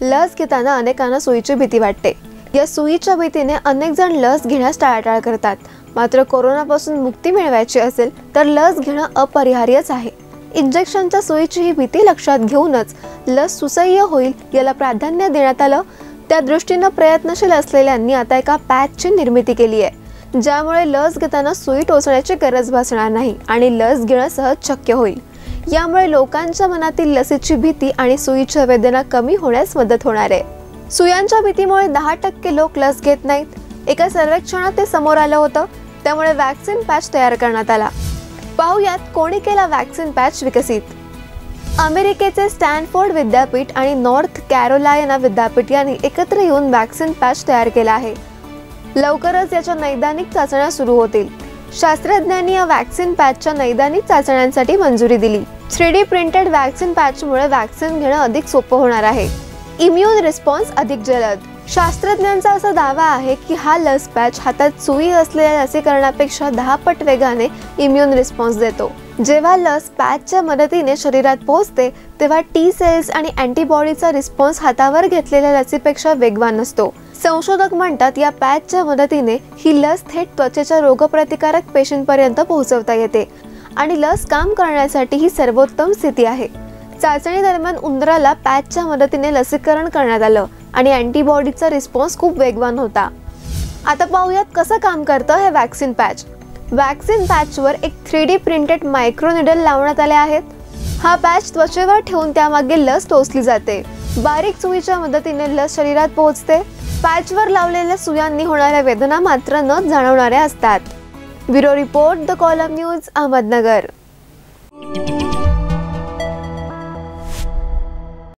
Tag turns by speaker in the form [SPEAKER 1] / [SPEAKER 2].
[SPEAKER 1] लस घेताना अनेकांना सुईची भीती वाटते. या सुईच्या भीतीने अनेक जण लस घेण्यास टाळाटाळ करतात. मात्र कोरोनापासून मुक्ती मिळवायची असेल तर लस घेणं अपरिहार्यच आहे. इंजेक्शनच्या सोयीची ही भीती लक्षात घेऊनच लस सुसह्य होईल याला प्राधान्य देण्यात आलं. त्या दृष्टीनं प्रयत्नशील असलेल्यांनी आता एका पॅचची निर्मिती केली आहे. ज्यामुळे लस घेताना सुई टोचण्याची गरज भासणार नाही आणि लस घेणं सहज शक्य होईल. यामुळे लोकांच्या मनातील लसीची भीती आणि सुईच्या वेदना कमी होण्यास मदत होणार आहे. सुयांच्या भीतीमुळे दहा टक्के लोक लस घेत नाहीत. एका सर्वेक्षणात ते समोर आलं होतं. त्यामुळे वॅक्सिन पॅच तयार करण्यात आला. पाहुयात कोणी केला वॅक्सिन पॅच विकसित. अमेरिकेचे स्टॅनफोर्ड विद्यापीठ आणि नॉर्थ कॅरोलायना विद्यापीठ यांनी एकत्र येऊन वॅक्सिन पॅच तयार केला आहे. लवकरच याच्या नैदानिक चाचण्या सुरू होतील. शास्त्रज्ञांनी या वॅक्सिन पॅचच्या नैदानिक चाचण्यांसाठी मंजुरी दिली. थ्री डी प्रिंटेड वॅक्सिन पॅचमुळे वॅक्सिन घेणं अधिक सोपं होणार आहे. इम्युन रिस्पॉन्स अधिक जलद. शास्त्रज्ञांचा असा दावा आहे की हा लस पॅच हातात सुई असलेल्या लसीकरणापेक्षा दहा पट वेगाने इम्युन रिस्पॉन्स देतो. जेव्हा लस पॅचच्या मदतीने शरीरात पोहोचते तेव्हा टी सेल्स आणि अँटीबॉडीचा रिस्पॉन्स हातावर घेतलेल्या लसीपेक्षा वेगवान असतो संशोधक म्हणतात या पॅचच्या मदतीने ही लस थेट त्वचेच्या रोगप्रतिकारक पेशींपर्यंत पोहोचवता येते आणि लस काम करण्यासाठी ही सर्वोत्तम स्थिती आहे. चाचणी दरम्यान उंदराला पॅचच्या मदतीने लसीकरण करण्यात आलं आणि अँटीबॉडीचा रिस्पॉन्स खूप वेगवान होता. आता पाहूयात कसं काम करतं हे वॅक्सिन पॅच. वॅक्सिन पॅचवर एक थ्री डी प्रिंटेड मायक्रोनिडल लावण्यात आले आहेत. हा पॅच त्वचेवर ठेवून त्यामागे लस टोचली जाते. बारीक सुईच्या मदतीने लस शरीरात पोहोचते. पॅचवर लावलेल्या सुयांनी होणाऱ्या वेदना मात्र न जाणवणाऱ्या असतात. Bureau report the column news Ahmednagar.